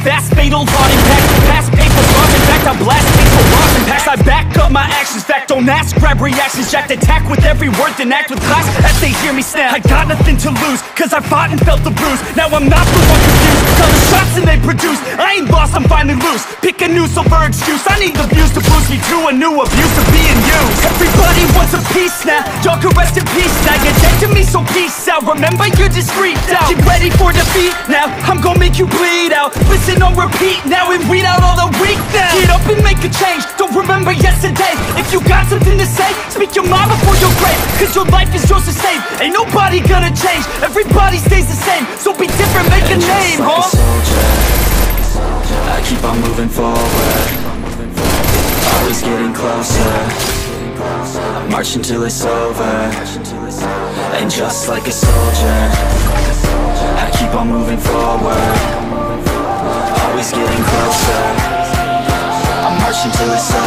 Fast, fatal, thought impact. Fast, paper, lost In fact, I blast peaceful lost impacts I back up my actions. Fact, don't ask, grab reactions. Jacked attack with every word Then act with class. As they hear me snap I got nothing to lose Cause I fought and felt the bruise. Now I'm not the one confused. Tell the shots and they produce. I ain't lost, I'm finally loose. Pick a new silver excuse. I need the views to boost me to a new abuse of being used. Everybody wants a piece now. Y'all can rest in peace now. You're dead to me, so peace out. Remember you're discreet now Now. I'm gonna make you bleed out. Listen on repeat now And weed out all the weak now. Get up and make a change. Don't remember yesterday. If you got something to say Speak your mind before your grave. Cause your life is yours to save. Ain't nobody gonna change. Everybody stays the same. So be different, make a name, like a huh? soldier I keep on moving forward. Always getting closer. March until it's over. And just like a soldier I march